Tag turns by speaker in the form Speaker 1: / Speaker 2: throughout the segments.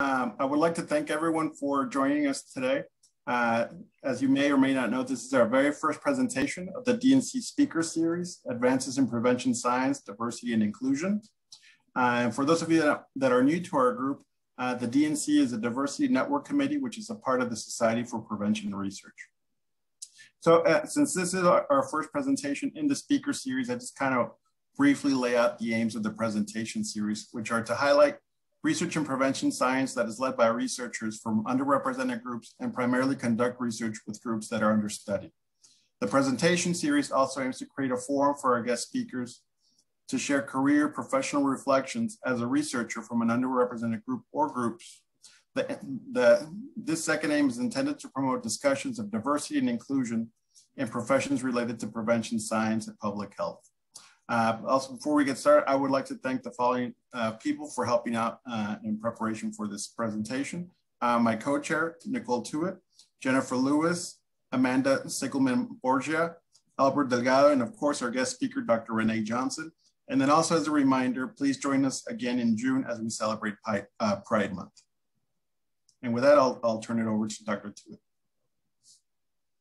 Speaker 1: Um, I would like to thank everyone for joining us today. Uh, as you may or may not know, this is our very first presentation of the DNC Speaker Series, Advances in Prevention Science, Diversity and Inclusion. Uh, and for those of you that, that are new to our group, uh, the DNC is a diversity network committee, which is a part of the Society for Prevention Research. So uh, since this is our, our, first presentation in the speaker series, I just kind of briefly lay out the aims of the presentation series, which are to highlight research and prevention science that is led by researchers from underrepresented groups and primarily conduct research with groups that are understudied. The presentation series also aims to create a forum for our guest speakers to share career professional reflections as a researcher from an underrepresented group or groups. The, the, this second aim is intended to promote discussions of diversity and inclusion in professions related to prevention science and public health. Uh, also, before we get started, I would like to thank the following uh, people for helping out uh, in preparation for this presentation. Uh, my co-chair, Nicole Tuitt, Jennifer Lewis, Amanda Sigelman Borgia, Albert Delgado, and of course, our guest speaker, Dr. Renee Johnson. And then also as a reminder, please join us again in June as we celebrate Pride, uh, Pride Month. And with that, I'll, I'll turn it over to Dr. Tuitt.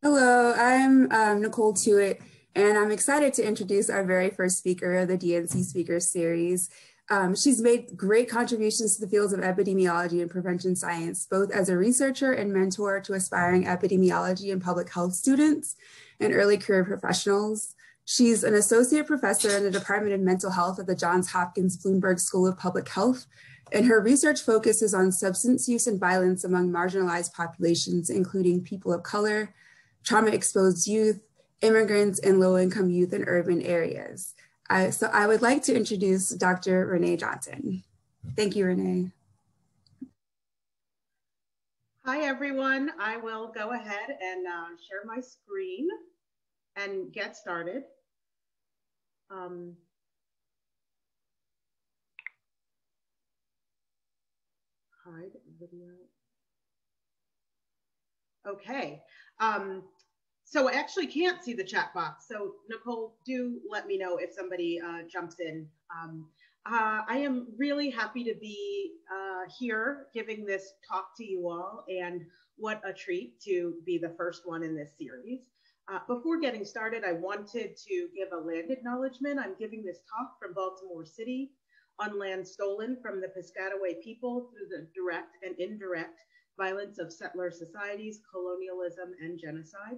Speaker 2: Hello, I'm um, Nicole Tuitt, and I'm excited to introduce our very first speaker of the DNC Speakers Series. Um, she's made great contributions to the fields of epidemiology and prevention science, both as a researcher and mentor to aspiring epidemiology and public health students and early career professionals. She's an associate professor in the Department of Mental Health at the Johns Hopkins Bloomberg School of Public Health, and her research focuses on substance use and violence among marginalized populations, including people of color, trauma-exposed youth, immigrants, and low-income youth in urban areas. I, so I would like to introduce Dr. Renee Johnson. Thank you, Renee.
Speaker 3: Hi, everyone. I will go ahead and uh, share my screen and get started. Um, hide video. Okay. Um, so I actually can't see the chat box. So Nicole, do let me know if somebody uh, jumps in. Um, uh, I am really happy to be uh, here giving this talk to you all and what a treat to be the first one in this series. Uh, before getting started, I wanted to give a land acknowledgement. I'm giving this talk from Baltimore City on land stolen from the Piscataway people through the direct and indirect violence of settler societies, colonialism, and genocide,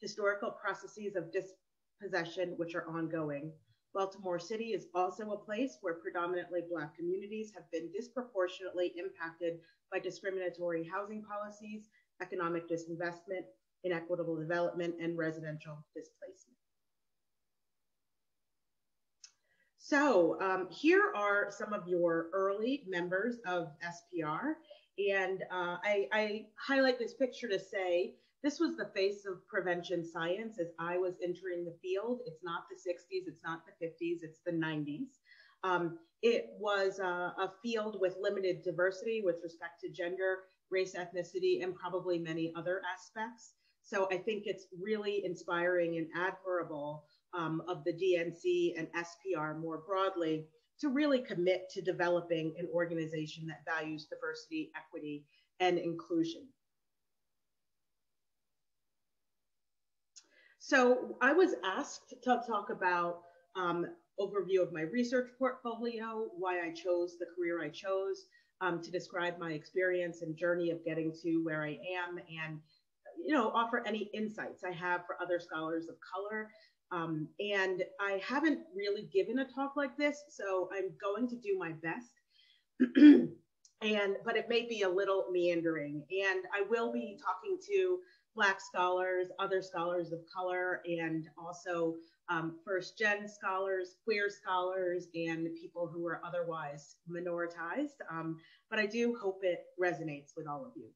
Speaker 3: historical processes of dispossession which are ongoing. Baltimore City is also a place where predominantly Black communities have been disproportionately impacted by discriminatory housing policies, economic disinvestment, inequitable development, and residential displacement. So um, here are some of your early members of SPR. And uh, I, I highlight this picture to say, this was the face of prevention science as I was entering the field. It's not the 60s, it's not the 50s, it's the 90s. Um, it was a, a, field with limited diversity with respect to gender, race, ethnicity, and probably many other aspects. So I think it's really inspiring and admirable um, of the DNC and SPR more broadly to really commit to developing an organization that values diversity, equity, and inclusion. So I was asked to talk about um, overview of my research portfolio, why I chose the career I chose, um, to describe my experience and journey of getting to where I am, and you know, offer any insights I have for other scholars of color. Um, and I haven't really given a talk like this, so I'm going to do my best. and but it may be a little meandering. And I will be talking to Black scholars, other scholars of color, and also um, first gen scholars, queer scholars, and people who are otherwise minoritized. Um, but I do hope it resonates with all of you.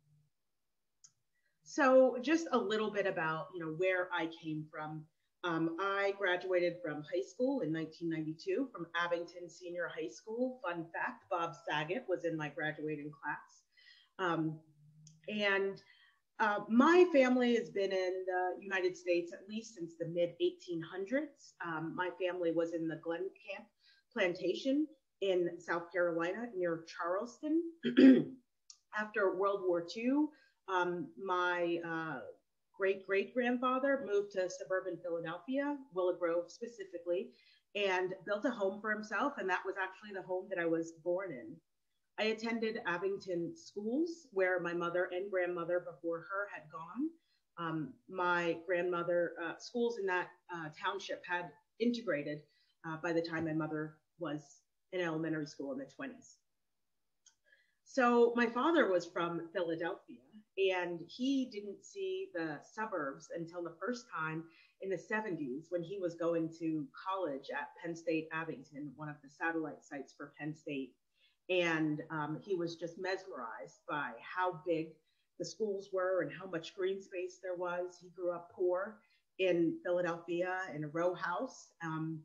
Speaker 3: So just a little bit about, you know, where I came from. Um, I graduated from high school in 1992 from Abington Senior High School. Fun fact, Bob Saget was in my graduating class. Um, and uh, my family has been in the United States at least since the mid 1800s. Um, my family was in the Glen Camp Plantation in South Carolina near Charleston. after World War II, um, my uh, great great grandfather moved to suburban Philadelphia, Willow Grove specifically, and built a home for himself. And that was actually the home that I was born in. I attended Abington schools where my mother and grandmother before her had gone. Um, my grandmother, uh, schools in that uh, township had integrated uh, by the time my mother was in elementary school in the 20s. So my father was from Philadelphia and he didn't see the suburbs until the first time in the 70s when he was going to college at Penn State Abington, one of the satellite sites for Penn State. And um, he was just mesmerized by how big the schools were and how much green space there was. He grew up poor in Philadelphia in a row house. Um,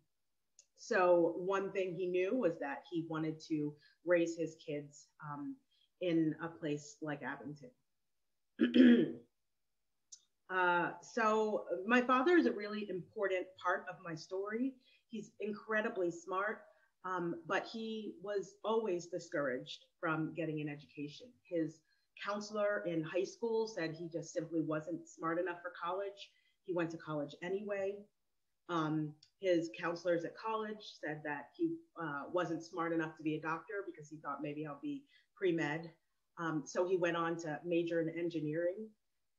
Speaker 3: so one thing he knew was that he wanted to raise his kids um, in a place like Abington. uh, so my father is a really important part of my story. He's incredibly smart, um, but he was always discouraged from getting an education. His counselor in high school said he just simply wasn't smart enough for college. He went to college anyway. Um, his counselors at college said that he uh, wasn't smart enough to be a doctor because he thought maybe I'll be pre med. Um, so he went on to major in engineering.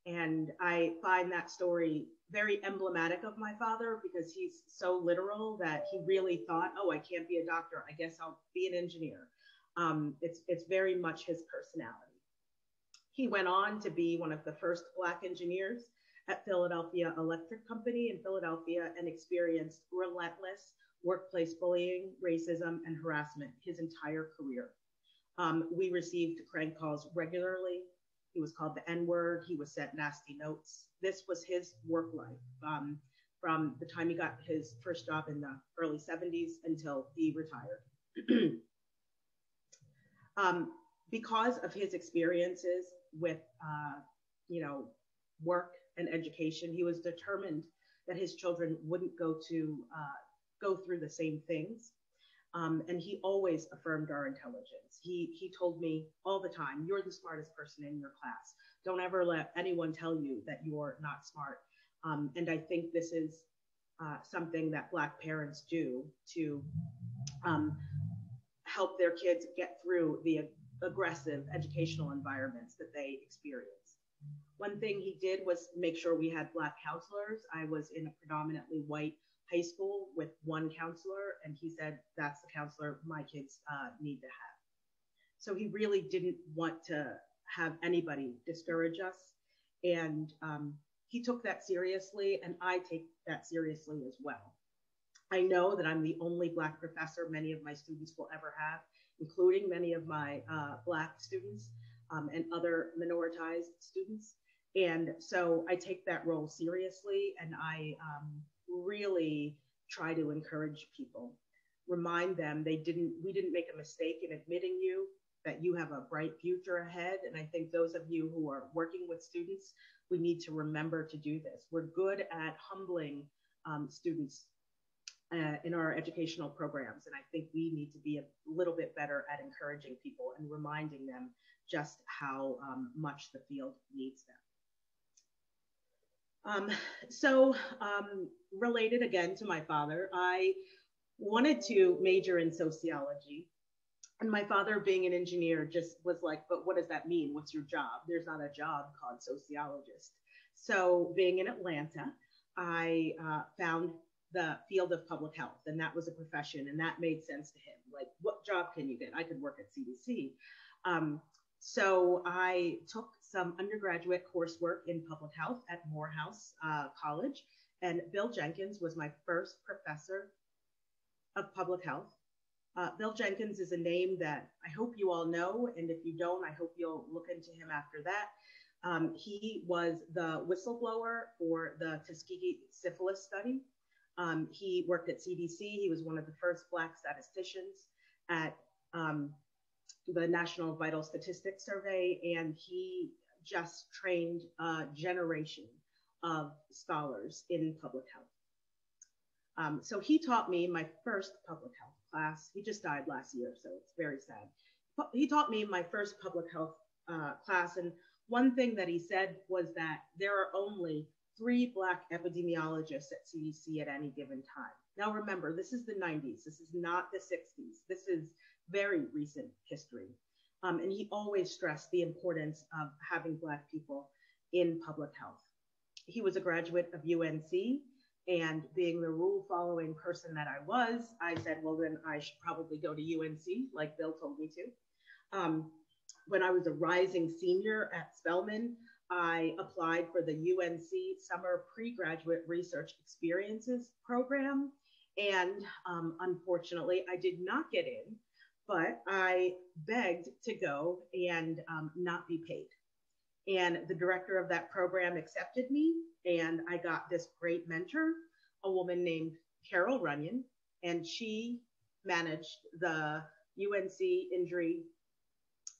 Speaker 3: And I find that story very emblematic of my father because he's so literal that he really thought, oh, I can't be a doctor. I guess I'll be an engineer. Um, it's, it's very much his personality. He went on to be one of the first Black engineers at Philadelphia Electric Company in Philadelphia and experienced relentless workplace bullying, racism, and harassment his entire career. Um, we received crank calls regularly. He was called the N word. He was sent nasty notes. This was his work life um, from the time he got his first job in the early 70s until he retired. um, because of his experiences with, uh, you know, work and education. He was determined that his children wouldn't go to uh, go through the same things. Um, and he always affirmed our intelligence. He, he told me all the time, You're the smartest person in your class. Don't ever let anyone tell you that you're not smart. Um, and I think this is uh, something that Black parents do to um, help their kids get through the aggressive educational environments that they experience. One thing he did was make sure we had Black counselors. I was in a predominantly white high school with one counselor, and he said, That's the counselor my kids uh, need to have. So he really didn't want to have anybody discourage us. And um, he took that seriously, and I take that seriously as well. I know that I'm the only Black professor many of my students will ever have, including many of my uh, Black students um, and other minoritized students. And so I take that role seriously and I um, really try to encourage people, remind them they didn't, we didn't make a mistake in admitting you, that you have a bright future ahead. And I think those of you who are working with students, we need to remember to do this. We're good at humbling um, students uh, in our educational programs. And I think we need to be a little bit better at encouraging people and reminding them just how um, much the field needs them. Um, so um, related again to my father, I wanted to major in sociology. And my father being an engineer just was like, but what does that mean? What's your job? There's not a job called sociologist. So being in Atlanta, I uh, found the field of public health and that was a profession and that made sense to him. Like what job can you get? I could work at CDC. Um, so I took some undergraduate coursework in public health at Morehouse uh, College, and Bill Jenkins was my first professor of public health. Uh, Bill Jenkins is a name that I hope you all know, and if you don't, I hope you'll look into him after that. Um, he was the whistleblower for the Tuskegee syphilis study. Um, he worked at CDC. He was one of the first Black statisticians at um, the National Vital Statistics Survey, and he just trained a generation of scholars in public health. Um, so he taught me my first public health class. He just died last year, so it's very sad. He taught me my first public health uh, class. And one thing that he said was that there are only three Black epidemiologists at CDC at any given time. Now, remember, this is the 90s. This is not the 60s. This is very recent history. Um, and he always stressed the importance of having Black people in public health. He was a graduate of UNC, and being the rule following person that I was, I said, well, then I should probably go to UNC, like Bill told me to. Um, when I was a rising senior at Spelman, I applied for the UNC Summer Pre-Graduate Research Experiences Program. And um, unfortunately, I did not get in, but I begged to go and um, not be paid. And the director of that program accepted me, and I got this great mentor, a woman named Carol Runyan, and she managed the UNC Injury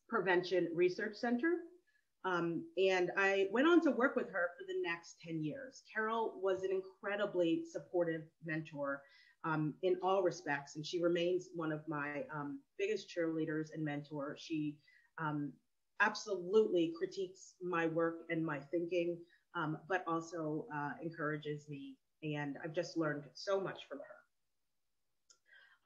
Speaker 3: Prevention Research Center. Um, and I went on to work with her for the next 10 years. Carol was an incredibly supportive mentor um, in all respects, and she remains one of my um, biggest cheerleaders and mentor. She um, absolutely critiques my work and my thinking, um, but also uh, encourages me. And I've just learned so much from her.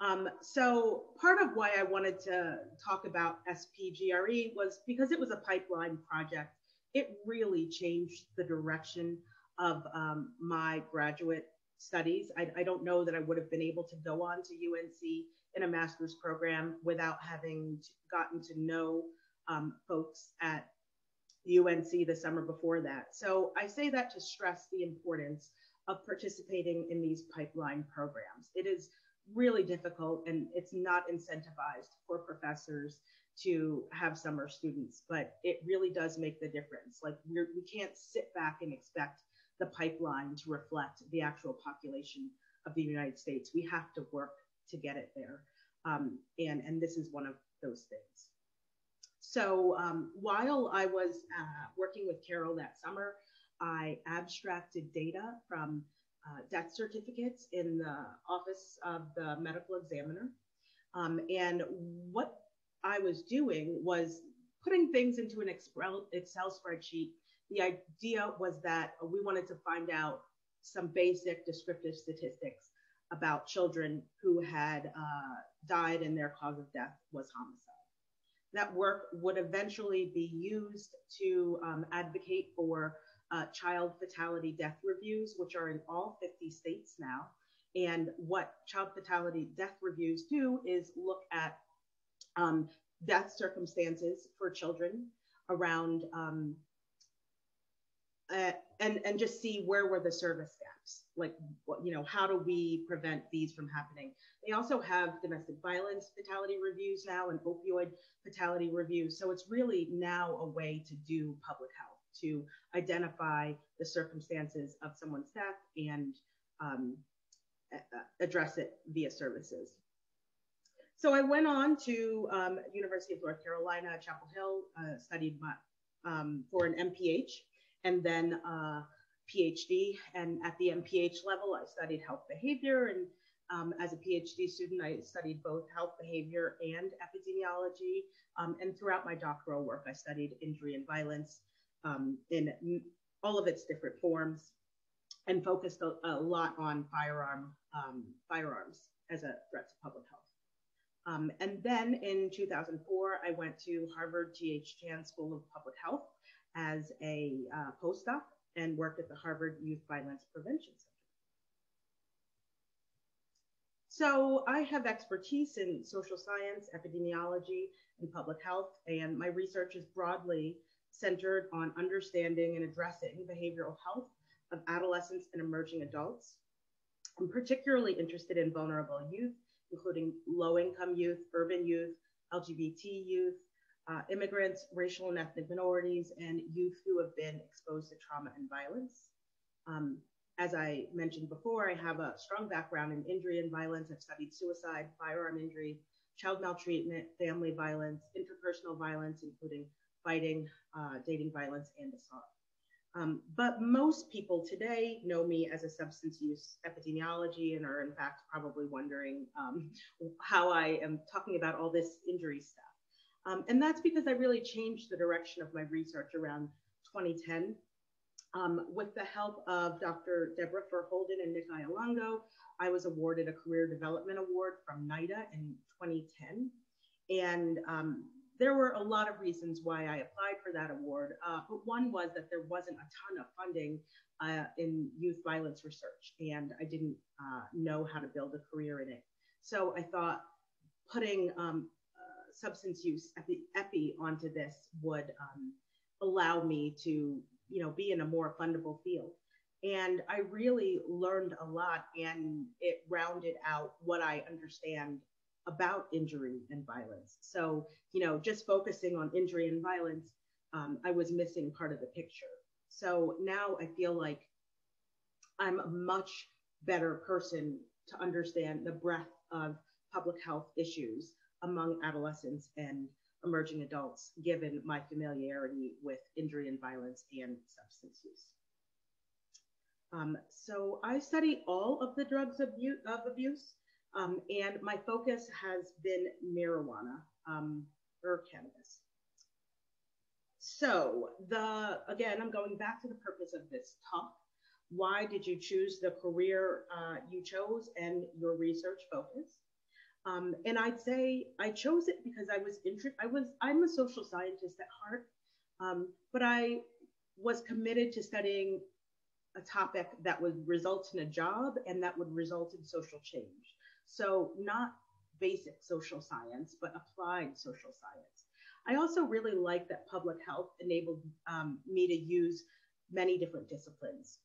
Speaker 3: Um, so part of why I wanted to talk about SPGRE was because it was a pipeline project. It really changed the direction of um, my graduate studies. I, I, don't know that I would have been able to go on to UNC in a master's program without having gotten to know um, folks at UNC the summer before that. So I say that to stress the importance of participating in these pipeline programs. It is really difficult and it's not incentivized for professors to have summer students, but it really does make the difference. Like we're, we can't sit back and expect the pipeline to reflect the actual population of the United States. We have to work to get it there. Um, and, and this is one of those things. So um, while I was uh, working with Carol that summer, I abstracted data from uh, death certificates in the office of the medical examiner. Um, and what I was doing was putting things into an Excel, Excel spreadsheet. The idea was that we wanted to find out some basic descriptive statistics about children who had uh, died and their cause of death was homicide. That work would eventually be used to um, advocate for uh, child fatality death reviews, which are in all 50 states now. And what child fatality death reviews do is look at um, death circumstances for children around um, uh, and and just see where were the service gaps? Like what you know how do we prevent these from happening? They also have domestic violence fatality reviews now and opioid fatality reviews. So it's really now a way to do public health to identify the circumstances of someone's death and um, address it via services. So I went on to um, University of North Carolina, Chapel Hill, uh, studied my, um, for an MPH and then uh, PhD. And at the MPH level, I studied health behavior. And um, as a PhD student, I studied both health behavior and epidemiology. Um, and throughout my doctoral work, I studied injury and violence um, in all of its different forms and focused a, a lot on firearm um, firearms as a threat to public health. Um, and then in 2004, I went to Harvard T.H. Chan School of Public Health as a uh, postdoc and worked at the Harvard Youth Violence Prevention Center. So I have expertise in social science, epidemiology, and public health, and my research is broadly centered on understanding and addressing behavioral health of adolescents and emerging adults. I'm particularly interested in vulnerable youth, including low income youth, urban youth, LGBT youth, uh, immigrants, racial and ethnic minorities, and youth who have been exposed to trauma and violence. Um, as I mentioned before, I have a strong background in injury and violence. I've studied suicide, firearm injury, child maltreatment, family violence, interpersonal violence, including fighting uh, dating violence and assault. Um, but most people today know me as a substance use epidemiology and are in fact probably wondering um, how I am talking about all this injury stuff. Um, and that's because I really changed the direction of my research around 2010. Um, with the help of Dr. Deborah Furr-Holden and Nick Ialongo, I was awarded a Career Development Award from NIDA in 2010. And um, there were a lot of reasons why I applied for that award, uh, but one was that there wasn't a ton of funding uh, in youth violence research, and I didn't uh, know how to build a career in it. So I thought putting um, substance use epi, epi, onto this would um, allow me to, you know, be in a more fundable field. And I really learned a lot, and it rounded out what I understand about injury and violence. So, you know, just focusing on injury and violence, um, I was missing part of the picture. So now I feel like I'm a much better person to understand the breadth of public health issues among adolescents and emerging adults, given my familiarity with injury and violence and substance use. Um, so I study all of the drugs of, of abuse, um, and my focus has been marijuana um, or cannabis. So the again, I'm going back to the purpose of this talk. Why did you choose the career uh, you chose and your research focus? Um, and I'd say I chose it because I was interested. I was I'm a social scientist at heart, um, but I was committed to studying a topic that would result in a job and that would result in social change. So not basic social science, but applied social science. I also really like that public health enabled um, me to use many different disciplines.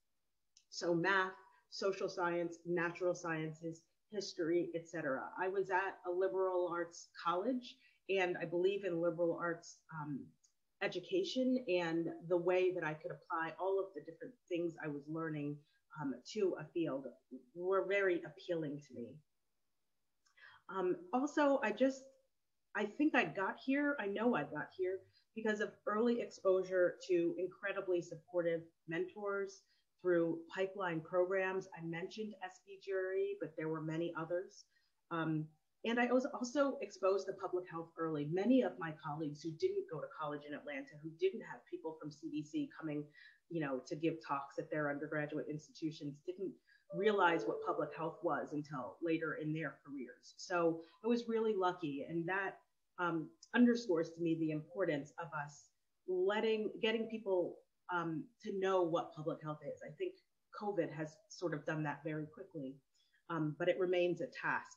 Speaker 3: So math, social science, natural sciences, history, etc. I was at a liberal arts college and I believe in liberal arts um, education and the way that I could apply all of the different things I was learning um, to a field were very appealing to me. Um, also, I just, I think I got here, I know I got here because of early exposure to incredibly supportive mentors through pipeline programs. I mentioned SPGRE, but there were many others. Um, and I was also exposed to public health early. Many of my colleagues who didn't go to college in Atlanta, who didn't have people from CDC coming, you know, to give talks at their undergraduate institutions, didn't realize what public health was until later in their careers. So I was really lucky, and that um, underscores to me the importance of us letting, getting people um, to know what public health is. I think COVID has sort of done that very quickly, um, but it remains a task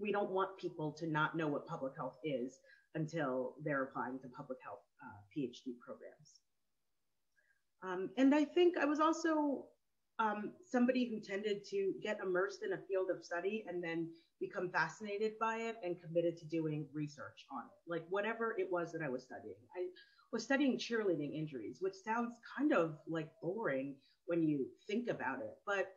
Speaker 3: we don't want people to not know what public health is until they're applying to public health uh, PhD programs. Um, and I think I was also um, somebody who tended to get immersed in a field of study and then become fascinated by it and committed to doing research on it, like whatever it was that I was studying. I was studying cheerleading injuries, which sounds kind of like boring when you think about it, but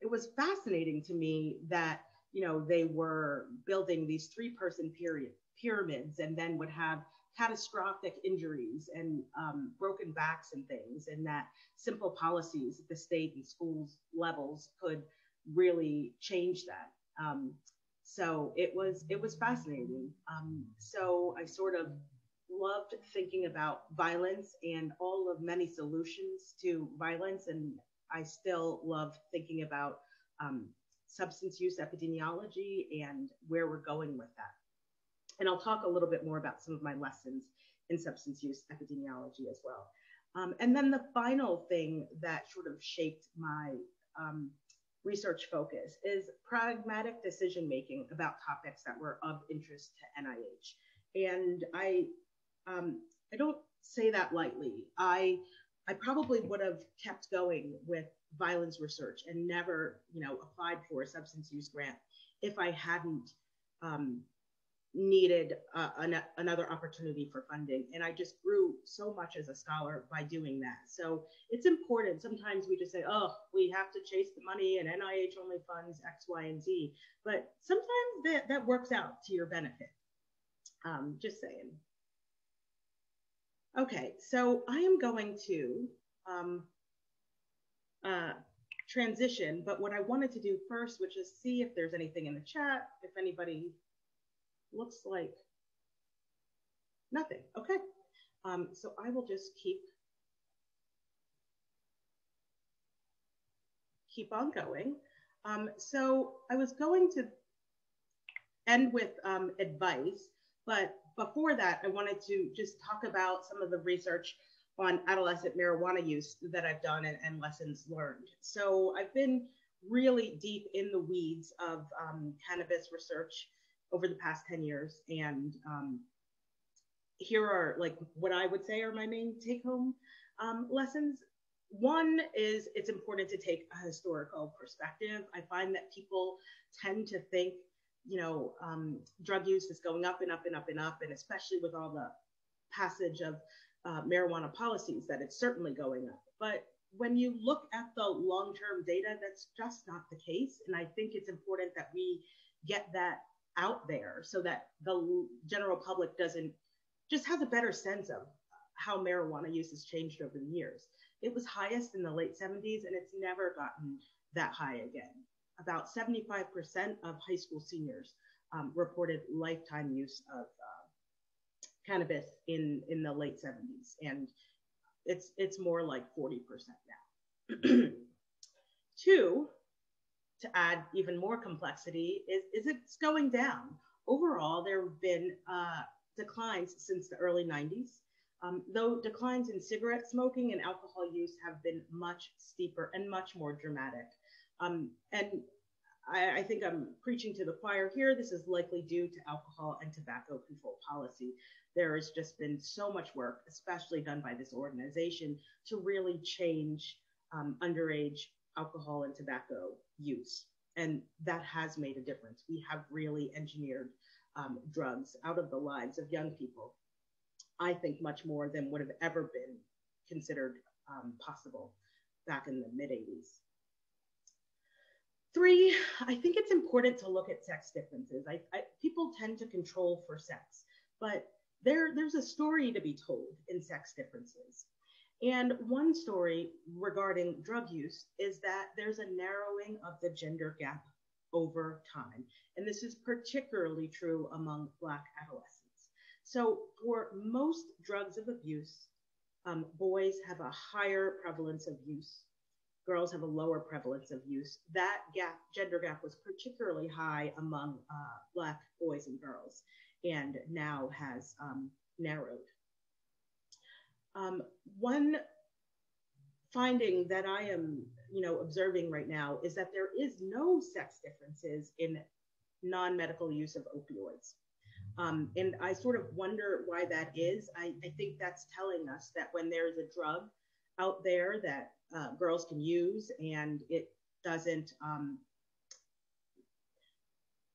Speaker 3: it was fascinating to me that you know, they were building these three person period pyramids and then would have catastrophic injuries and um, broken backs and things, and that simple policies at the state and schools levels could really change that. Um, so it was it was fascinating. Um, so I sort of loved thinking about violence and all of many solutions to violence, and I still love thinking about um, substance use epidemiology and where we're going with that. And I'll talk a little bit more about some of my lessons in substance use epidemiology as well. Um, and then the final thing that sort of shaped my um, research focus is pragmatic decision making about topics that were of interest to NIH. And I, um, I don't say that lightly. I, I probably would have kept going with violence research and never, you know, applied for a substance use grant if I hadn't um, needed uh, an, another opportunity for funding. And I just grew so much as a scholar by doing that. So it's important. Sometimes we just say, oh, we have to chase the money and NIH only funds X, Y, and Z. But sometimes that, that works out to your benefit. Um, just saying. Okay, so I am going to um, uh, transition. But what I wanted to do first, which is see if there's anything in the chat, if anybody looks like Nothing. Okay. Um, so I will just keep keep on going. Um, so I was going to end with um, advice, but before that, I wanted to just talk about some of the research on adolescent marijuana use that I've done and, and lessons learned. So I've been really deep in the weeds of um, cannabis research over the past 10 years. And um, here are like what I would say are my main take home um, lessons. One is it's important to take a historical perspective. I find that people tend to think, you know, um, drug use is going up and up and up and up, and especially with all the passage of uh, marijuana policies, that it's certainly going up. But when you look at the long term data, that's just not the case. And I think it's important that we get that out there so that the general public doesn't just has a better sense of how marijuana use has changed over the years. It was highest in the late 70s and it's never gotten that high again. About 75% of high school seniors um, reported lifetime use of uh, cannabis in, in the late 70s. And it's, it's more like 40% now. Two, to add even more complexity, is, is it's going down. Overall, there have been uh, declines since the early 90s, um, though declines in cigarette smoking and alcohol use have been much steeper and much more dramatic. Um, and I, I, think I'm preaching to the choir here. This is likely due to alcohol and tobacco control policy. There has just been so much work, especially done by this organization, to really change um, underage alcohol and tobacco use. And that has made a difference. We have really engineered um, drugs out of the lives of young people, I think much more than would have ever been considered um, possible back in the mid 80s. Three, I think it's important to look at sex differences. I, I, people tend to control for sex, but there, there's a story to be told in sex differences. And one story regarding drug use is that there's a narrowing of the gender gap over time. And this is particularly true among Black adolescents. So, for most drugs of abuse, um, boys have a higher prevalence of use. Girls have a lower prevalence of use. That gap, gender gap, was particularly high among uh, Black boys and girls, and now has um, narrowed. Um, one finding that I am, you know, observing right now is that there is no sex differences in non-medical use of opioids. Um, and I sort of wonder why that is. I, I, think that's telling us that when there's a drug out there that uh, girls can use and it doesn't, um,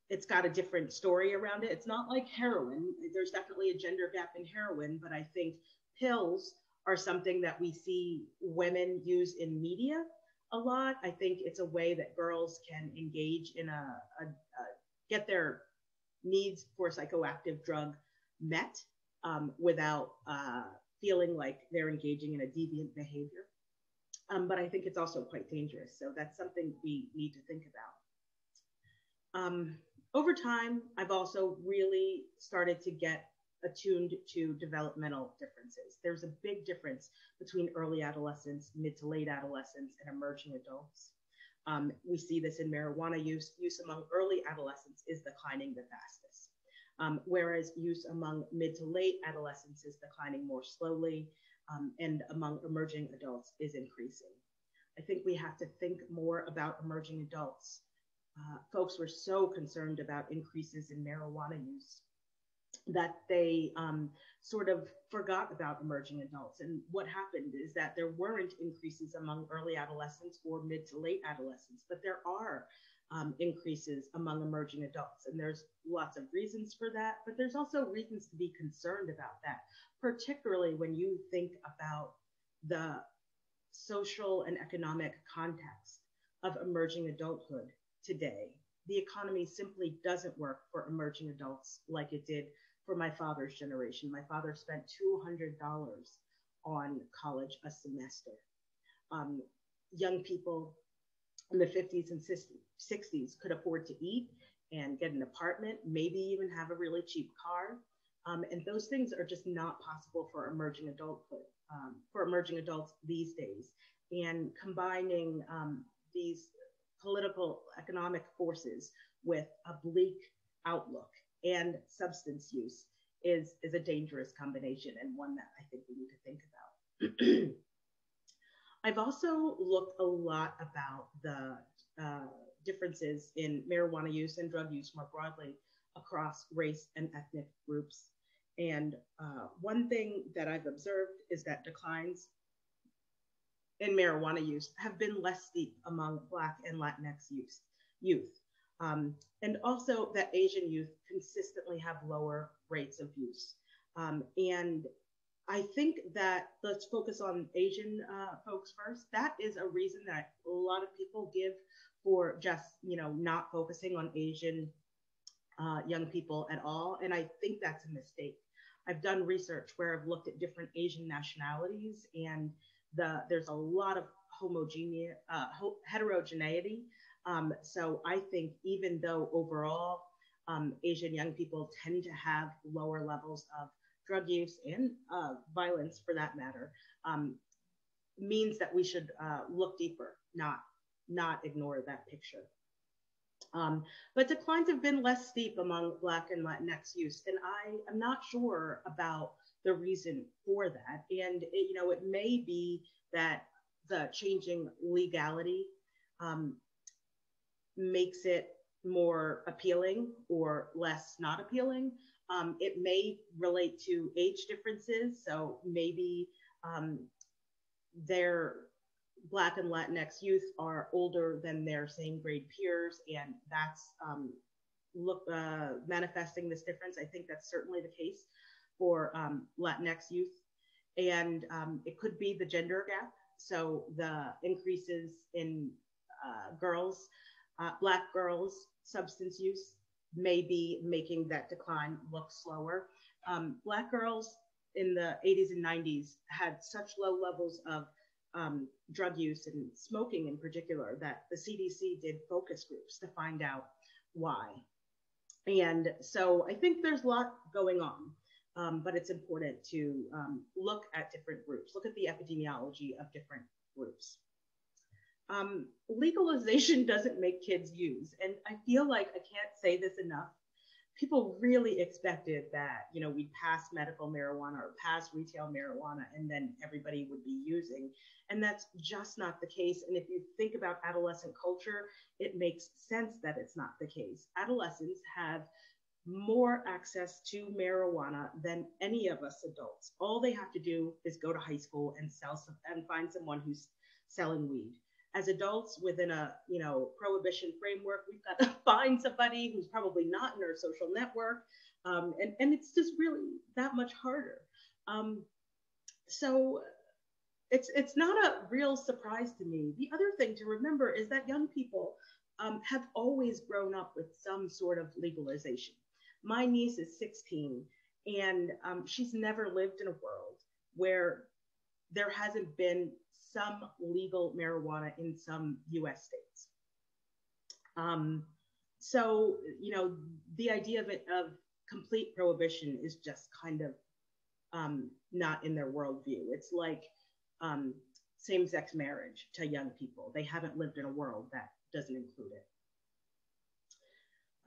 Speaker 3: it's got a different story around it. It's not like heroin. There's definitely a gender gap in heroin, but I think pills are something that we see women use in media a lot. I think it's a way that girls can engage in a, a, a get their needs for psychoactive drug met um, without uh, feeling like they're engaging in a deviant behavior. Um, but I think it's also quite dangerous. So that's something we need to think about. Um, over time, I've also really started to get attuned to developmental differences. There's a big difference between early adolescence, mid to late adolescence, and emerging adults. Um, we see this in marijuana use. Use among early adolescents is declining the fastest, um, whereas use among mid to late adolescents is declining more slowly, um, and among emerging adults is increasing. I think we have to think more about emerging adults. Uh, folks were so concerned about increases in marijuana use that they um, sort of forgot about emerging adults. And what happened is that there weren't increases among early adolescents or mid to late adolescents, but there are um, increases among emerging adults. And there's lots of reasons for that, but there's also reasons to be concerned about that, particularly when you think about the social and economic context of emerging adulthood today. The economy simply doesn't work for emerging adults like it did for my father's generation. My father spent $200 on college a semester. Um, young people in the 50s and 60s could afford to eat and get an apartment, maybe even have a really cheap car. Um, and those things are just not possible for emerging adulthood, um, for emerging adults these days. And combining um, these political economic forces with a bleak outlook and substance use is, is a dangerous combination and one that I think we need to think about. I've also looked a lot about the uh, differences in marijuana use and drug use more broadly across race and ethnic groups. And uh, one thing that I've observed is that declines in marijuana use have been less steep among Black and Latinx youth. youth. Um, and also that Asian youth consistently have lower rates of use. Um, and I think that let's focus on Asian uh, folks first. That is a reason that a lot of people give for just you know not focusing on Asian uh, young people at all, and I think that's a mistake. I've done research where I've looked at different Asian nationalities, and the there's a lot of homogeneity, uh, heterogeneity. Um, so I think even though overall um, Asian young people tend to have lower levels of drug use and uh, violence for that matter, um, means that we should uh, look deeper, not, not ignore that picture. Um, but declines have been less steep among Black and Latinx youth, and I am not sure about the reason for that. And it, you know, it may be that the changing legality um, makes it more appealing or less not appealing. Um, it may relate to age differences. So maybe um, their Black and Latinx youth are older than their same grade peers, and that's um, look uh, manifesting this difference. I think that's certainly the case for um, Latinx youth, and um, it could be the gender gap. So the increases in uh, girls, uh, Black girls, substance use may be making that decline look slower. Um, black girls in the 80s and 90s had such low levels of um, drug use and smoking in particular that the CDC did focus groups to find out why. And so I think there's a lot going on, um, but it's important to um, look at different groups, look at the epidemiology of different groups um, legalization doesn't make kids use. And I feel like I can't say this enough. People really expected that, you know, we'd pass medical marijuana or pass retail marijuana and then everybody would be using. And that's just not the case. And if you think about adolescent culture, it makes sense that it's not the case. Adolescents have more access to marijuana than any of us adults. All they have to do is go to high school and sell some and find someone who's selling weed as adults within a you know prohibition framework we've got to find somebody who's probably not in our social network um, and, and it's just really that much harder. Um, so it's it's not a real surprise to me. The other thing to remember is that young people um, have always grown up with some sort of legalization. My niece is 16 and um, she's never lived in a world where there hasn't been some legal marijuana in some US states. Um, so, you know, the idea of it of complete prohibition is just kind of um, not in their worldview. It's like um, same sex marriage to young people. They haven't lived in a world that doesn't include it.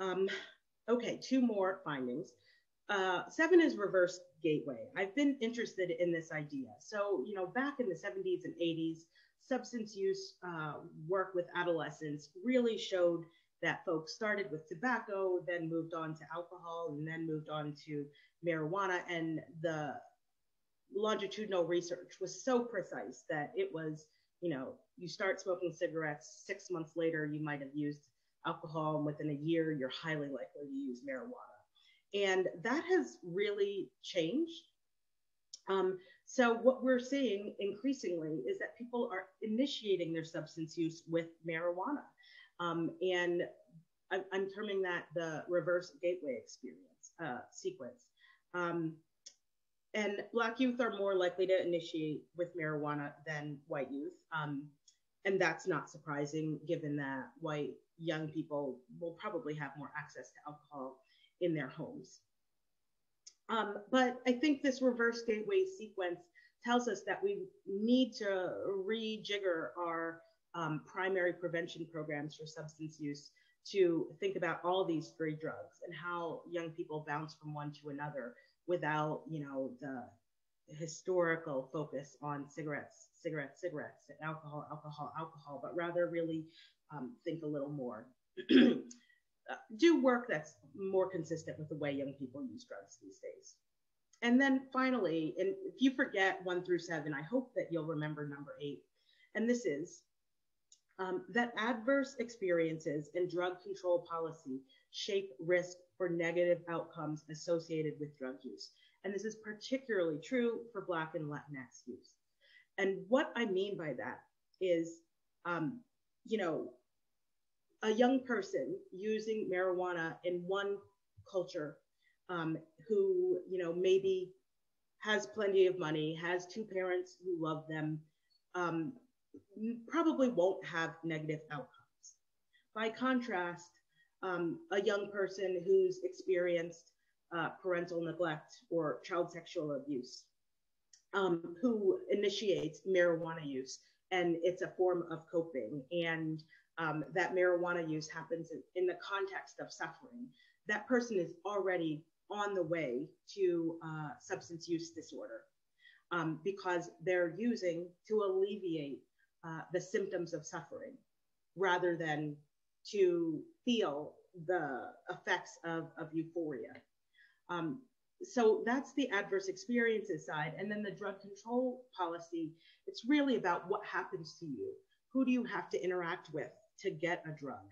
Speaker 3: Um, okay, two more findings. Uh, seven is reverse gateway. I've been interested in this idea. So, you know, back in the 70s and 80s, substance use uh, work with adolescents really showed that folks started with tobacco, then moved on to alcohol, and then moved on to marijuana. And the longitudinal research was so precise that it was, you know, you start smoking cigarettes, six months later, you might have used alcohol, and within a year, you're highly likely to use marijuana. And that has really changed. Um, so what we're seeing increasingly is that people are initiating their substance use with marijuana. Um, and I'm, I'm, terming that the reverse gateway experience uh, sequence. Um, and Black youth are more likely to initiate with marijuana than white youth. Um, and that's not surprising given that white young people will probably have more access to alcohol in their homes. Um, but I think this reverse gateway sequence tells us that we need to rejigger our um, primary prevention programs for substance use to think about all these three drugs and how young people bounce from one to another without, you know, the historical focus on cigarettes, cigarettes, cigarettes, and alcohol, alcohol, alcohol, but rather really um, think a little more. Do work that's more consistent with the way young people use drugs these days. And then finally, and if you forget one through seven, I hope that you'll remember number eight. And this is um, that adverse experiences and drug control policy shape risk for negative outcomes associated with drug use. And this is particularly true for Black and Latinx youth. And what I mean by that is, um, you know, a young person using marijuana in one culture um, who, you know, maybe has plenty of money, has two parents who love them, um, probably won't have negative outcomes. By contrast, um, a young person who's experienced uh, parental neglect or child sexual abuse, um, who initiates marijuana use, and it's a form of coping, and um, that marijuana use happens in, in, the context of suffering, that person is already on the way to uh, substance use disorder um, because they're using to alleviate uh, the symptoms of suffering rather than to feel the effects of, of euphoria. Um, so that's the adverse experiences side. And then the drug control policy, it's really about what happens to you. Who do you have to interact with to get a drug?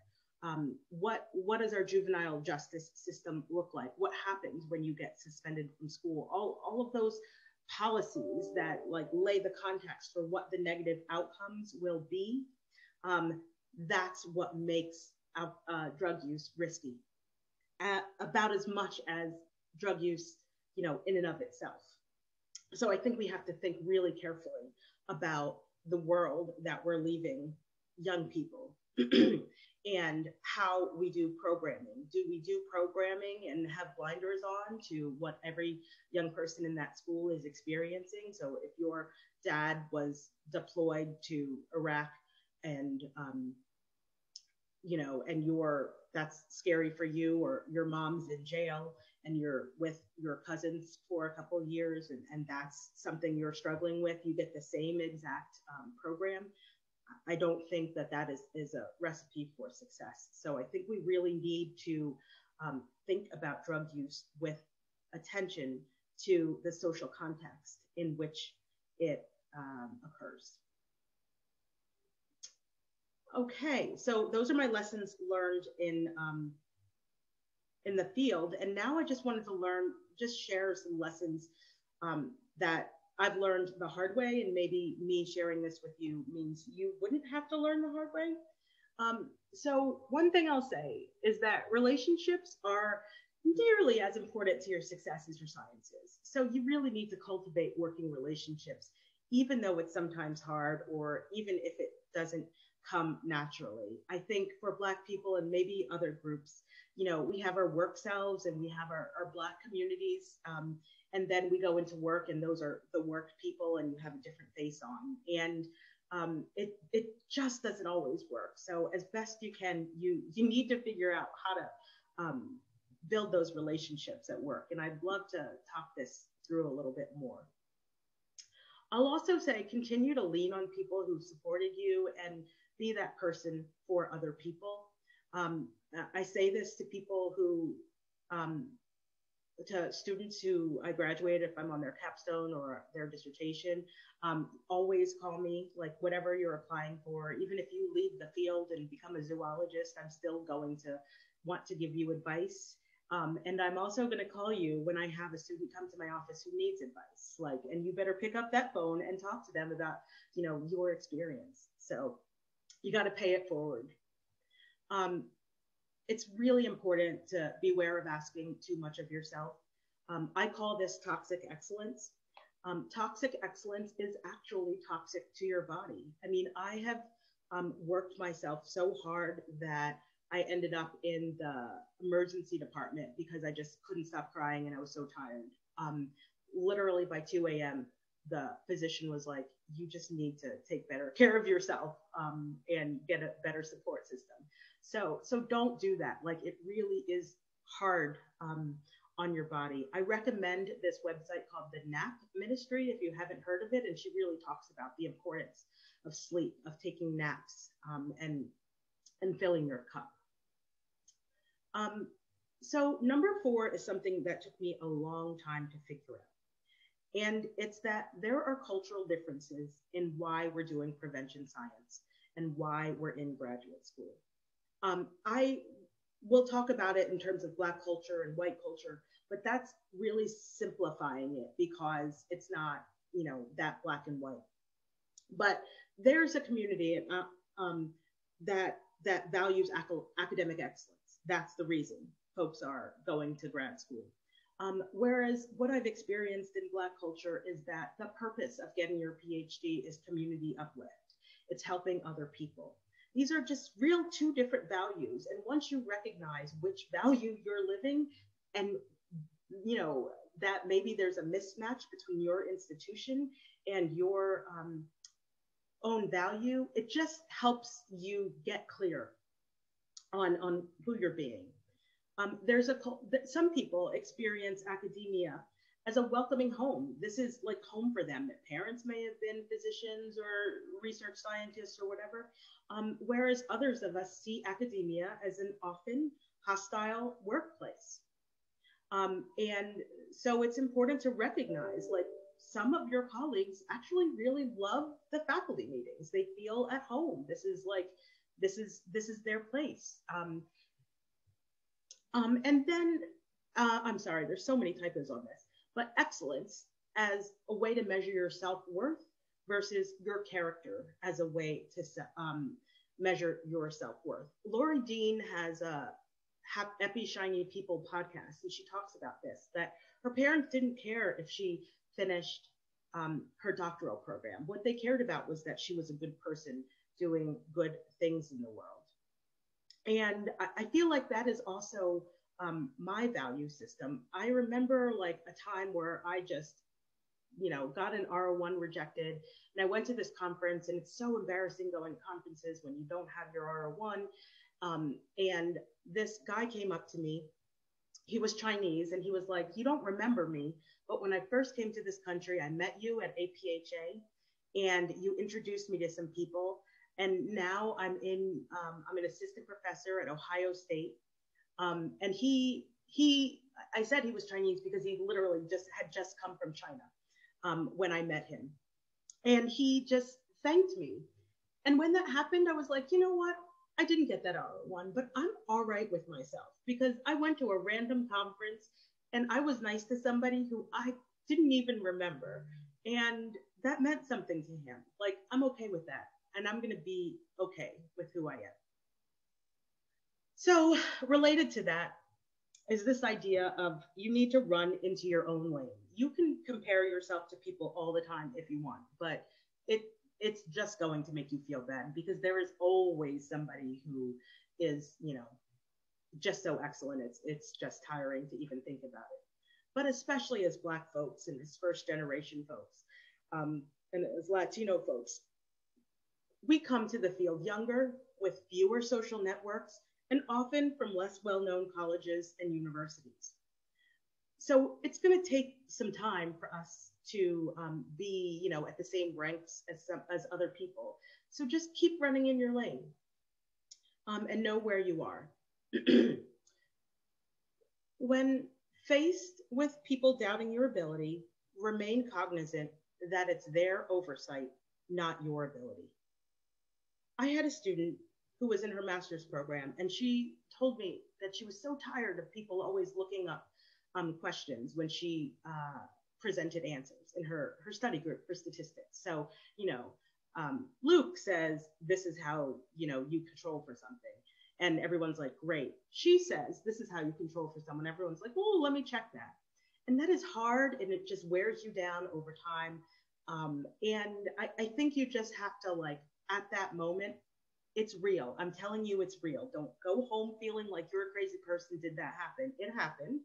Speaker 3: Um, what, what does our juvenile justice system look like? What happens when you get suspended from school? All, all of those policies that like lay the context for what the negative outcomes will be, um, that's what makes uh, uh, drug use risky, about as much as drug use, you know, in and of itself. So I think we have to think really carefully about the world that we're leaving young people and how we do programming. Do we do programming and have blinders on to what every young person in that school is experiencing? So if your dad was deployed to Iraq and um, you know, and you're that's scary for you, or your mom's in jail and you're with your cousins for a couple years, and, and that's something you're struggling with, you get the same exact um, program. I don't think that that is, is a recipe for success. So I think we really need to um, think about drug use with attention to the social context in which it um, occurs. Okay, so those are my lessons learned in um, in the field, and now I just wanted to learn, just share some lessons um, that I've learned the hard way, and maybe me sharing this with you means you wouldn't have to learn the hard way. Um, so, one thing I'll say is that relationships are nearly as important to your success as your sciences. So, you really need to cultivate working relationships, even though it's sometimes hard, or even if it doesn't come naturally. I think for Black people and maybe other groups, you know, we have our work selves and we have our, our Black communities. Um, and then we go into work and those are the work people and you have a different face on. And um, it it just doesn't always work. So as best you can you you need to figure out how to um, build those relationships at work. And i'd love to talk this through a little bit more. I'll also say continue to lean on people who supported you and be that person for other people. Um, i say this to people who um, to students who I graduated, if I'm on their capstone or their dissertation, um, always call me, like whatever you're applying for. Even if you leave the field and become a zoologist, I'm still going to want to give you advice. Um, and I'm also going to call you when I have a student come to my office who needs advice. Like, and you better pick up that phone and talk to them about, you know, your experience. So you got to pay it forward. Um, it's really important to beware of asking too much of yourself. Um, I call this toxic excellence. Um, toxic excellence is actually toxic to your body. I mean, I have um, worked myself so hard that I ended up in the emergency department because I just couldn't stop crying and I was so tired. Um, literally by 2 a.m., the physician was like, you just need to take better care of yourself um, and get a better support system. So, so don't do that. Like it really is hard um, on your body. I recommend this website called the Nap Ministry if you haven't heard of it. And she really talks about the importance of sleep, of taking naps um, and, and filling your cup. Um, so number four is something that took me a long time to figure out. And it's that there are cultural differences in why we're doing prevention science and why we're in graduate school. Um, I will talk about it in terms of Black culture and white culture, but that's really simplifying it because it's not, you know, that black and white. But there's a community uh, um, that that values ac- academic excellence. That's the reason folks are going to grad school. Um, whereas what I've experienced in Black culture is that the purpose of getting your PhD is community uplift. It's helping other people. These are just real two different values. And once you recognize which value you're living and, you know, that maybe there's a mismatch between your institution and your um, own value, it just helps you get clear on, on who you're being. Um, there's a some people experience academia as a welcoming home. This is like home for them. Parents may have been physicians or research scientists or whatever, um, whereas others of us see academia as an often hostile workplace. Um, and so it's important to recognize like some of your colleagues actually really love the faculty meetings. They feel at home. This is like this is this is their place. Um, um, and then, uh, I'm sorry, there's so many typos on this, but excellence as a way to measure your self worth versus your character as a way to um, measure your self worth. Lori Dean has a Epi Shiny People podcast, and she talks about this that her parents didn't care if she finished um, her doctoral program. What they cared about was that she was a good person doing good things in the world. And I, I feel like that is also um, my value system. I remember like a time where I just, you know, got an R01 rejected. And I went to this conference, and it's so embarrassing going to conferences when you don't have your R01. Um, and this guy came up to me. He was Chinese, and he was like, You don't remember me, but when I first came to this country, I met you at APHA, and you introduced me to some people and now I'm in um, I'm an assistant professor at Ohio State. Um, and he he I said he was Chinese because he literally just had just come from China um, when I met him, and he just thanked me. And when that happened, I was like, you know what? I didn't get that R1, but I'm all right with myself because I went to a random conference and I was nice to somebody who I didn't even remember. And that meant something to him. Like, I'm okay with that and I'm going to be okay with who I am. So, related to that is this idea of you need to run into your own lane. You can compare yourself to people all the time if you want, but it it's just going to make you feel bad because there is always somebody who is, you know, just so excellent. It's it's just tiring to even think about it. But especially as Black folks and as first generation folks, um, and as Latino folks, we come to the field younger, with fewer social networks, and often from less well-known colleges and universities. So it's going to take some time for us to um, be, you know, at the same ranks as some, as other people. So just keep running in your lane um, and know where you are. when faced with people doubting your ability, remain cognizant that it's their oversight, not your ability. I had a student who was in her master's program, and she told me that she was so tired of people always looking up um, questions when she uh, presented answers in her, her study group for statistics. So, you know, um, Luke says, this is how, you know, you control for something. And everyone's like, great. She says, this is how you control for someone. Everyone's like, oh, let me check that. And that is hard and it just wears you down over time. Um, and I, I think you just have to like at that moment, it's real. I'm telling you, it's real. Don't go home feeling like you're a crazy person. Did that happen? It happened.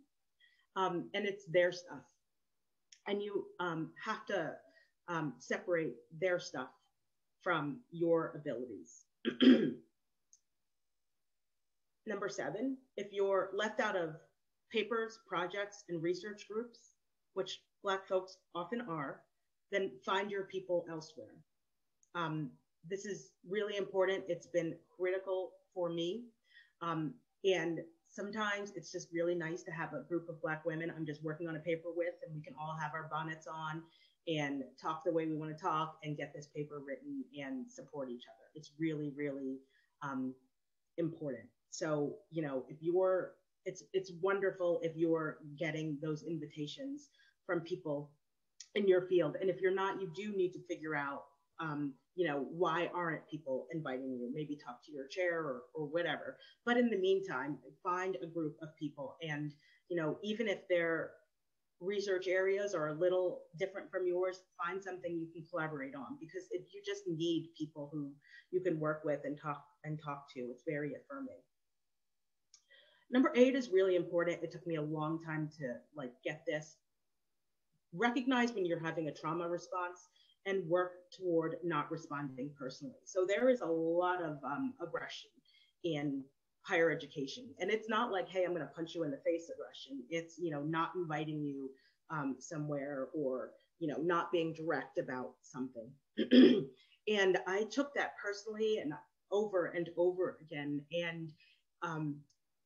Speaker 3: Um, and it's their stuff. and you um, have to um, separate their stuff from your abilities. Number seven, if you're left out of papers, projects, and research groups, which Black folks often are, then find your people elsewhere. Um, this is really important. It's been critical for me. Um, and sometimes it's just really nice to have a group of Black women I'm just working on a paper with, and we can all have our bonnets on and talk the way we want to talk and get this paper written and support each other. It's really, really um, important. So, you know, if you're, it's it's wonderful if you're getting those invitations from people in your field, and if you're not, you do need to figure out um, you know, why aren't people inviting you? Maybe talk to your chair or, or whatever. But in the meantime, find a group of people. And, you know, even if their research areas are a little different from yours, find something you can collaborate on because it, you just need people who you can work with and talk and talk to. It's very affirming. Number eight is really important. It took me a long time to like get this. Recognize when you're having a trauma response and work toward not responding personally. So there is a lot of um, aggression in higher education. And it's not like, hey, I'm going to punch you in the face aggression. It's, you know, not inviting you um, somewhere or, you know, not being direct about something. and I took that personally and over and over again. And um,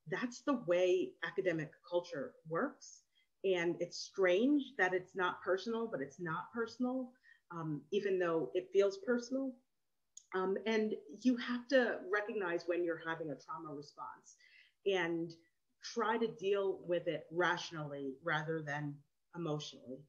Speaker 3: that's the way academic culture works. And it's strange that it's not personal, but it's not personal um, even though it feels personal. Um, and you have to recognize when you're having a trauma response and try to deal with it rationally rather than emotionally.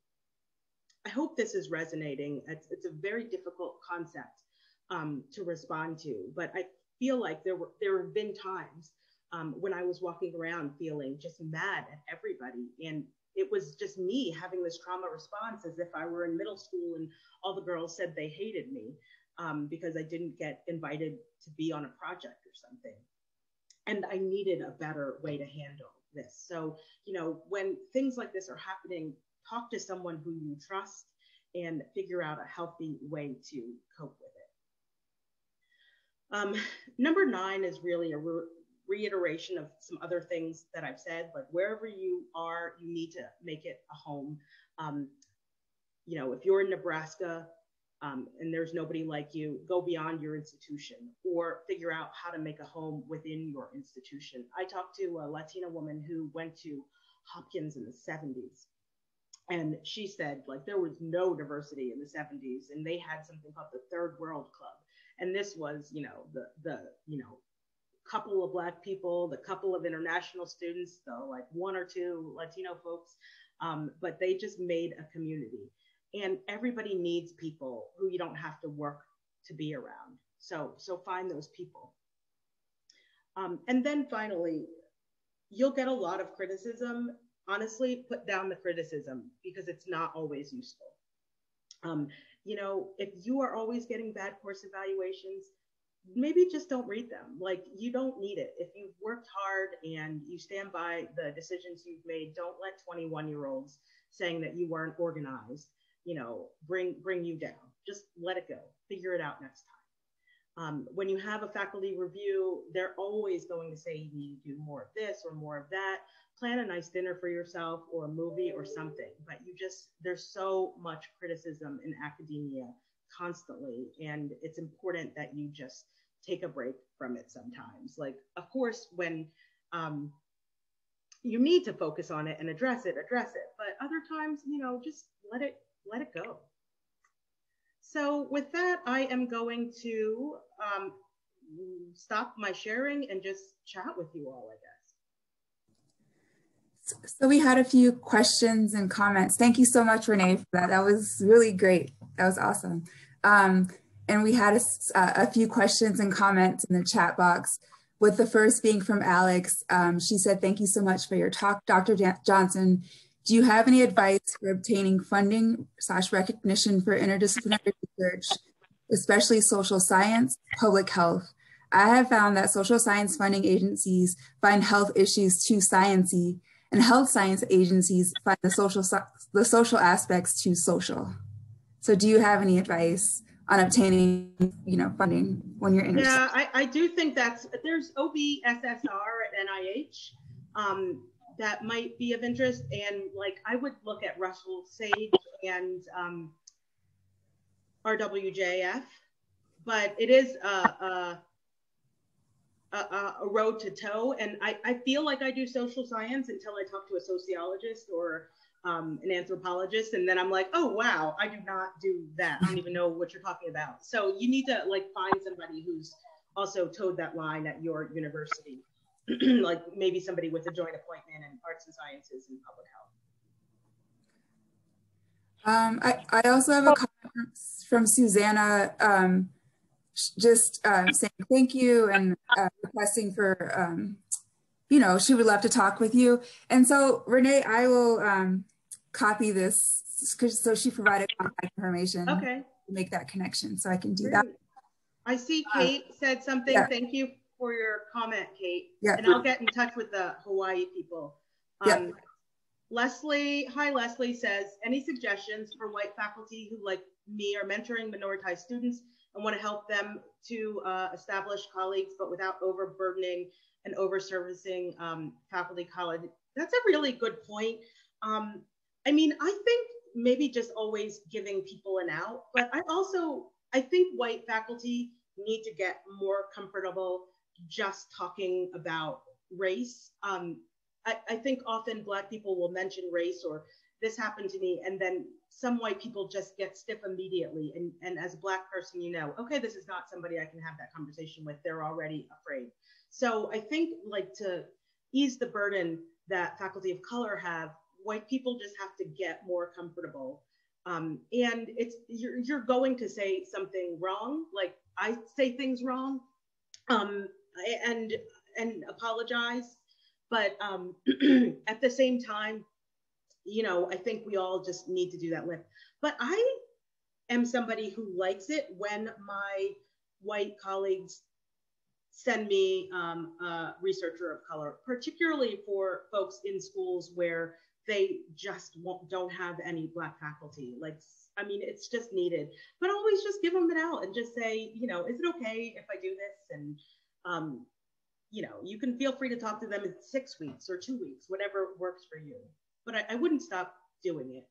Speaker 3: I hope this is resonating. It's, it's a very difficult concept um, to respond to, but I feel like there were there have been times um, when I was walking around feeling just mad at everybody and it was just me having this trauma response as if I were in middle school and all the girls said they hated me um, because I didn't get invited to be on a project or something. And I needed a better way to handle this. So, you know, when things like this are happening, talk to someone who you trust and figure out a healthy way to cope with it. Um, number nine is really a re reiteration of some other things that I've said, like wherever you are, you need to make it a home. Um, you know, if you're in Nebraska um, and there's nobody like you, go beyond your institution or figure out how to make a home within your institution. I talked to a Latina woman who went to Hopkins in the 70s. And she said, like, there was no diversity in the 70s, and they had something called the Third World Club. And this was, you know, the the you know couple of black people, the couple of international students, the like one or two Latino folks, um, but they just made a community. And everybody needs people who you don't have to work to be around. So, so find those people. Um, and then finally, you'll get a lot of criticism. Honestly, put down the criticism because it's not always useful. Um, you know, if you are always getting bad course evaluations, maybe just don't read them. Like you don't need it. If you've worked hard and you stand by the decisions you've made, don't let 21 year olds saying that you weren't organized, you know, bring bring you down. Just let it go. Figure it out next time. Um, when you have a faculty review, they're always going to say you need to do more of this or more of that. Plan a nice dinner for yourself or a movie or something. But you just, there's so much criticism in academia constantly. And it's important that you just take a break from it sometimes. Like, of course, when um, you need to focus on it and address it, address it. But other times, you know, just let it let it go. So with that, I am going to um, stop my sharing and just chat with you all, I guess.
Speaker 2: So we had a few questions and comments. Thank you so much, Renee, for that. That was really great. That was awesome. Um, and we had a, a, few questions and comments in the chat box, with the first being from Alex. Um, she said, thank you so much for your talk, Dr. Dan Johnson. Do you have any advice for obtaining funding slash recognition for interdisciplinary research, especially social science, public health? I have found that social science funding agencies find health issues too sciency and health science agencies find the social the social aspects too social. So do you have any advice on obtaining, you know, funding when you're interested?
Speaker 3: Yeah, I, I do think that's, there's OBSSR at NIH um, that might be of interest. And like, I would look at Russell Sage and um, RWJF, but it is a, a, a, a road to toe. And I, I feel like I do social science until I talk to a sociologist or um, an anthropologist. And then I'm like, oh, wow, I do not do that. I don't even know what you're talking about. So you need to like find somebody who's also toed that line at your university, like maybe somebody with a joint appointment in arts and sciences and public health.
Speaker 2: Um, I, I also have a comment from Susanna um, just uh, saying thank you and uh, requesting for, um, you know, she would love to talk with you. And so Renee, I will um, copy this so she provided contact information.
Speaker 3: Okay.
Speaker 2: To make that connection, so I can do Great. that.
Speaker 3: I see uh, Kate uh, said something. Yeah. Thank you for your comment, Kate.
Speaker 2: Yeah.
Speaker 3: And I'll get in touch with the Hawaii people. Um, yeah. Leslie, hi, Leslie says, any suggestions for white faculty who, like me, are mentoring minoritized students and want to help them to uh, establish colleagues, but without overburdening and over-servicing um, faculty college? That's a really good point. Um, I mean, I think maybe just always giving people an out, but I also, I think white faculty need to get more comfortable just talking about race. Um, I, I think often Black people will mention race or this happened to me, and then some white people just get stiff immediately. And, and as a Black person, you know, okay, this is not somebody I can have that conversation with. They're already afraid. So I think, like, to ease the burden that faculty of color have, white people just have to get more comfortable. Um, and it's you're, you're going to say something wrong, like I say things wrong, um, and and apologize but um, at the same time, you know, I think we all just need to do that lift. But I am somebody who likes it when my white colleagues send me um, a researcher of color, particularly for folks in schools where they just don't have any black faculty. Like, I mean, it's just needed. But always just give them it out and just say, you know, is it okay if I do this? And um, you know, you can feel free to talk to them in six weeks or two weeks, whatever works for you. But I, I wouldn't stop doing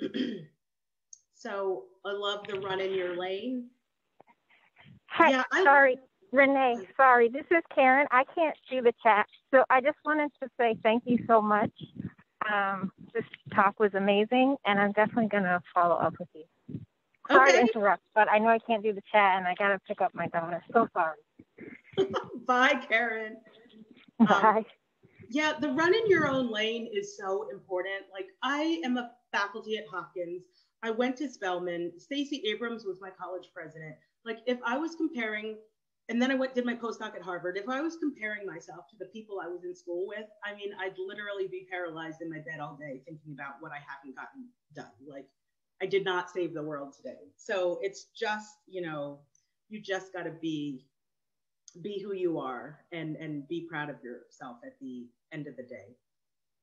Speaker 3: it. so I love the run in your lane.
Speaker 4: Hi, yeah, I, sorry, Renee. Sorry, this is Karen. I can't see the chat, so I just wanted to say thank you so much. Um, this talk was amazing, and I'm definitely gonna follow up with you. Sorry okay. to interrupt, but I know I can't do the chat, and I gotta pick up my daughter. So sorry.
Speaker 3: Bye, Karen.
Speaker 4: Bye. Um,
Speaker 3: yeah, the run in your own lane is so important. Like I am a faculty at Hopkins. I went to Spelman. Stacey Abrams was my college president. Like if I was comparing, and then I went did my postdoc at Harvard. If I was comparing myself to the people I was in school with, I mean, I'd literally be paralyzed in my bed all day thinking about what I haven't gotten done. Like I did not save the world today. So it's just, you know, you just got to be be who you are and and be proud of yourself at the end of the day.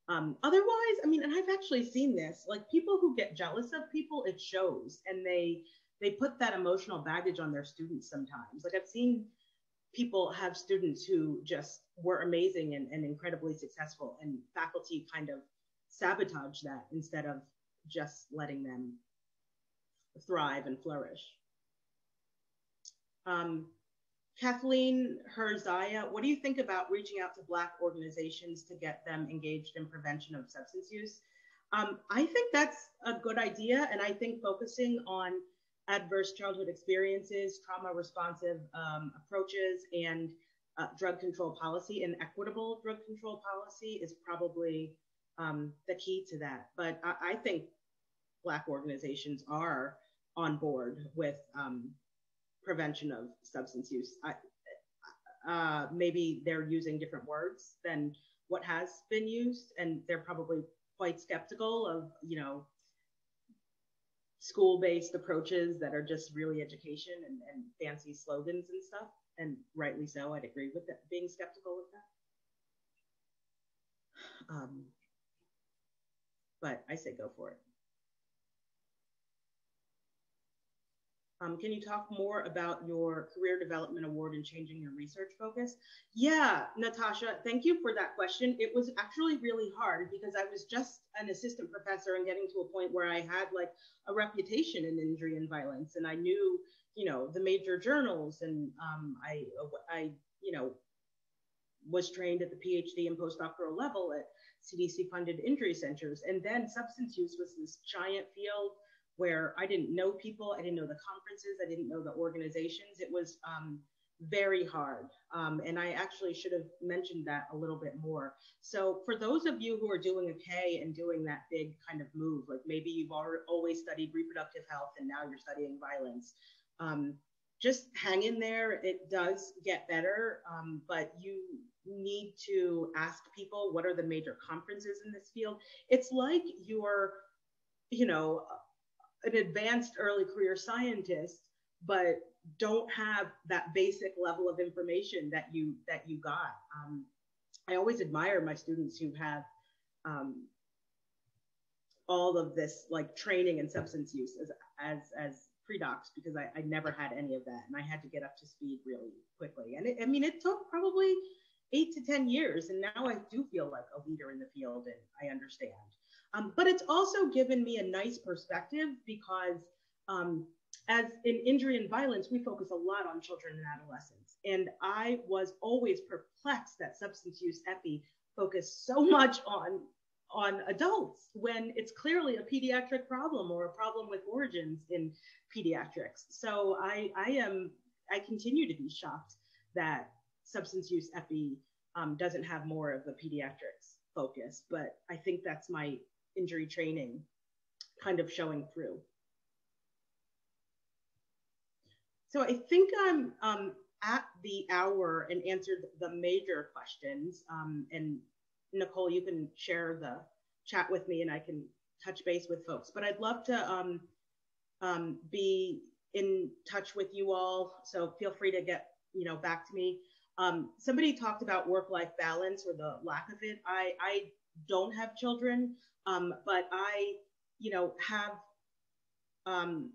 Speaker 3: Um, otherwise i mean and i've actually seen this like people who get jealous of people it shows and they they put that emotional baggage on their students sometimes. Like i've seen people have students who just were amazing and, and incredibly successful and faculty kind of sabotage that instead of just letting them thrive and flourish. Um, Kathleen Herzaya, what do you think about reaching out to Black organizations to get them engaged in prevention of substance use? Um, I think that's a good idea. And I think focusing on adverse childhood experiences, trauma responsive um, approaches, and uh, drug control policy and equitable drug control policy is probably um, the key to that. But I, I, think Black organizations are on board with um, prevention of substance use. I, uh, maybe they're using different words than what has been used, and they're probably quite skeptical of, you know, school-based approaches that are just really education and, and fancy slogans and stuff. And rightly so, I'd agree with that, being skeptical of that. Um, but I say go for it. Um, can you talk more about your career development award and changing your research focus? Yeah, Natasha, thank you for that question. It was actually really hard because I was just an assistant professor and getting to a point where I had like a reputation in injury and violence, and I knew, you know, the major journals, and um, I, I, you know, was trained at the PhD and postdoctoral level at CDC funded injury centers. And then substance use was this giant field where I didn't know people, I didn't know the conferences, I didn't know the organizations. It was um, very hard. Um, and I actually should have mentioned that a little bit more. So for those of you who are doing a K and doing that big kind of move, like maybe you've always studied reproductive health and now you're studying violence, um, just hang in there. It does get better, um, but you need to ask people what are the major conferences in this field. It's like you're, you know, an advanced early career scientist, but don't have that basic level of information that you that you got. Um, I always admire my students who have um, all of this like training and substance use as as as pre-docs because I, I never had any of that and I had to get up to speed really quickly. And it, I mean, it took probably eight to 10 years. And now I do feel like a leader in the field and I understand. Um, but it's also given me a nice perspective because um, as in injury and violence, we focus a lot on children and adolescents. And I was always perplexed that substance use epi focused so much on on adults when it's clearly a pediatric problem or a problem with origins in pediatrics. So I, I am I continue to be shocked that substance use epi um, doesn't have more of a pediatrics focus, but I think that's my injury training kind of showing through. So I think I'm um, at the hour and answered the major questions. Um, and Nicole, you can share the chat with me and I can touch base with folks. But I'd love to um, um, be in touch with you all. So feel free to get you know back to me. Um, somebody talked about work-life balance or the lack of it. I, I don't have children, um, but I, you know, have um,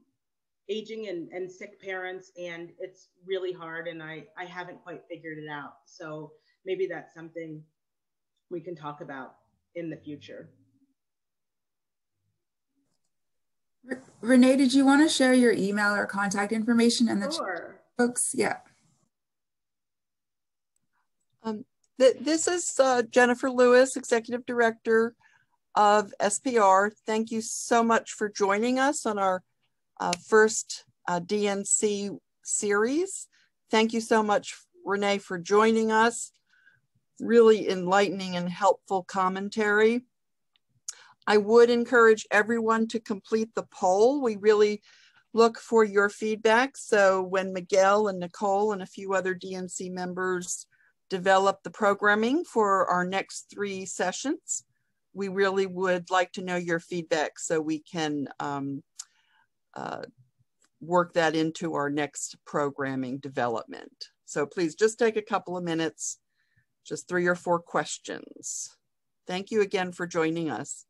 Speaker 3: aging and, and sick parents, and it's really hard, and I, I haven't quite figured it out. So maybe that's something we can talk about in the future.
Speaker 2: Renee, did you want to share your email or contact information in the
Speaker 3: sure.
Speaker 2: folks? Yeah.
Speaker 5: Um, th this is uh, Jennifer Lewis, Executive Director of SPR. Thank you so much for joining us on our uh, first uh, DNC series. Thank you so much, Renee, for joining us. Really enlightening and helpful commentary. I would encourage everyone to complete the poll. We really look for your feedback. So when Miguel and Nicole and a few other DNC members develop the programming for our next three sessions. We really would like to know your feedback so we can um, uh, work that into our next programming development. So please just take a couple of minutes, just three or four questions. Thank you again for joining us.